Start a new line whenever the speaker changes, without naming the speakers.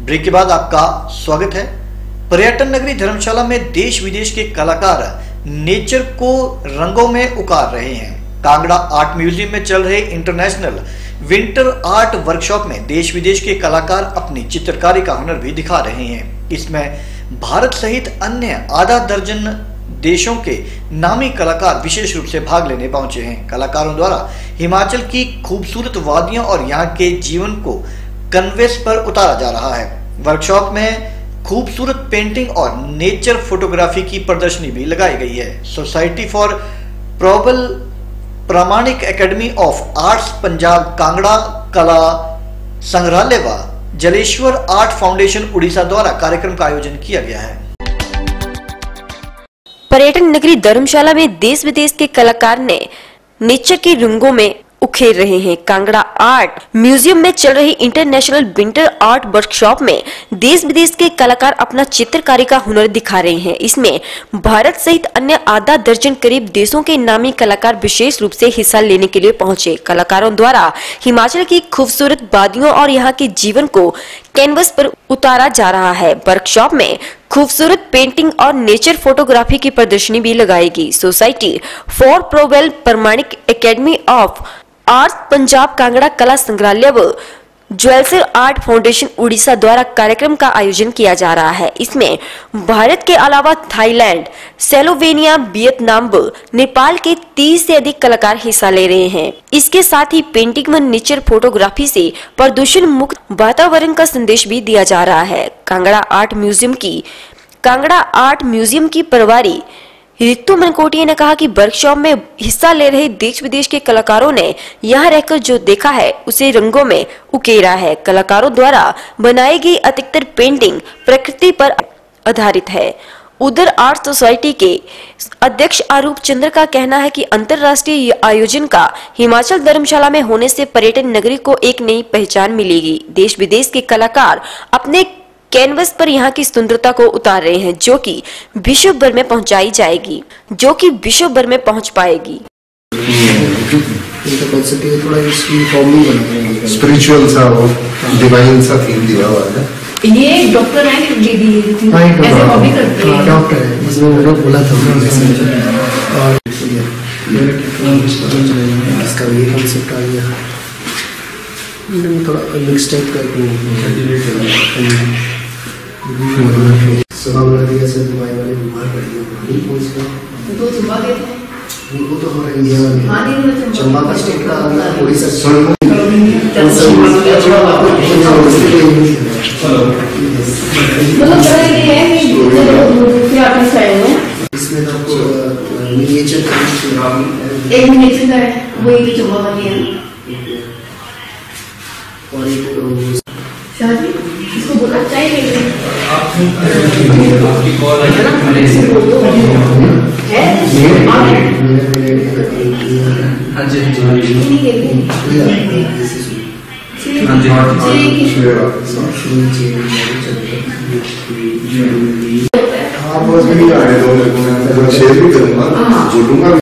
Break के बाद आपका स्वागत है। पर्यटन नगरी धर्मशाला में देश विदेश के कलाकार नेचर को रंगों में उकार रहे हैं। कांगड़ा आर्ट म्यूज़ियम में चल रहे इंटरनेशनल विंटर आर्ट वर्कशॉप में देश विदेश के कलाकार अपनी चित्रकारी का हुनर भी दिखा रहे हैं। इसमें भारत सहित अन्य आधा दर्जन देशों के नामी कलाकार विशेष रूप से भाग लेने पहुँचे हैं। कलाकारों द्वारा हिमाचल की खूबसूरत वादियों और यहाँ के जीवन को कन्वेस पर उतारा जा रहा है। वर्कशॉप में खूबसूरत पेंटिंग और नेचर फोटोग्राफी की प्रदर्शनी भी लगाई गई है। सोसाइटी फॉर प्रोबल प्रामाणिक academy of arts Punjab Kangra कला संग्रहालय व जलेश्वर आर्ट फाउंडेशन उड़ीसा द्वारा कार्यक्रम का आयोजन किया गया है।
पर्यटन नगरी धर्मशाला में देश विदेश के कलाकार ने नेचर के रंगों में उखेर रहे हैं। कांगड़ा आर्ट म्यूज़ियम में चल रही इंटरनेशनल विंटर आर्ट वर्कशॉप में देश विदेश के कलाकार अपना चित्रकारी का हुनर दिखा रहे हैं। इसमें भारत सहित अन्य आधा दर्जन करीब देशों के नामी कलाकार विशेष रूप से हिस्सा लेने के लिए पहुँचे। कलाकारों द्वारा हिमाचल की खूबसूरत वादियों और यहाँ के जीवन को कैनवस पर उतारा जा रहा है। वर्कशॉप में खूबसूरत पेंटिंग और नेचर फोटोग्राफी की प्रदर्शनी भी लगाएगी सोसाइटी फॉर प्रोवेल प्रमाणिक academy of art Punjab Kangra कला संग्रहालय व ज्वेल्सर आर्ट फाउंडेशन उड़ीसा द्वारा कार्यक्रम का आयोजन किया जा रहा है। इसमें भारत के अलावा थाईलैंड, सेलोवेनिया, वियतनाम व नेपाल के 30 से अधिक कलाकार हिस्सा ले रहे हैं। इसके साथ ही पेंटिंग व नेचर फोटोग्राफी से प्रदूषण मुक्त वातावरण का संदेश भी दिया जा रहा है। कांगड़ा आर्ट म्यूज़ियम की, कांगड़ा आर्ट म्यूज़ियम की प्रभारी रितु मनकोटिया ने कहा कि वर्कशॉप में हिस्सा ले रहे देश विदेश के कलाकारों ने यहाँ रहकर जो देखा है, उसे रंगों में उकेरा है। कलाकारों द्वारा बनाई गई अधिकतर पेंटिंग प्रकृति पर आधारित है। उधर आर्ट सोसाइटी के अध्यक्ष आरूप चंद्र का कहना है कि अंतर्राष्ट्रीय आयोजन का हिमाचल धर्मशाला में होने से पर्यटन नगरी को एक नई पहचान मिलेगी। देश विदेश के कलाकार अपने कैनवस पर यहाँ की सुंदरता को उतार रहे हैं जो कि विश्व भर में पहुंचाई जाएगी जो कि विश्व भर में पहुँच पाएगी।
ये थोड़ा इसकी फॉर्म में बना
स्पिरिचुअल सा वो डिवाइन सा थीम दिया हुआ है।
ये डॉक्टर है कि दीदी थी
हाँ,
ऐसे हॉबी करते
हाँ,
हैं।
डॉक्टर है बोला था और ये इसका ये कॉन्सेप्ट आ गया। थोड़ा मिक्स टाइप का सुबह वाला दिया से दवाई वाले बीमार पड़ गए कौन सा
दो सुबह के थे
वो तो हमारा इंडिया
हाँ मैं
चंबा का स्टेट का उड़ीसा
मतलब है कि में
इसमें तो आपको मिनिएचर का
एक मिनट का है वो एक वाली है
और एक
शादी इसको बोला चाहिए है कितनी के लिए
आप बस भी आ रहे हो। मैं शेयर भी करूँगा जोड़ूँगा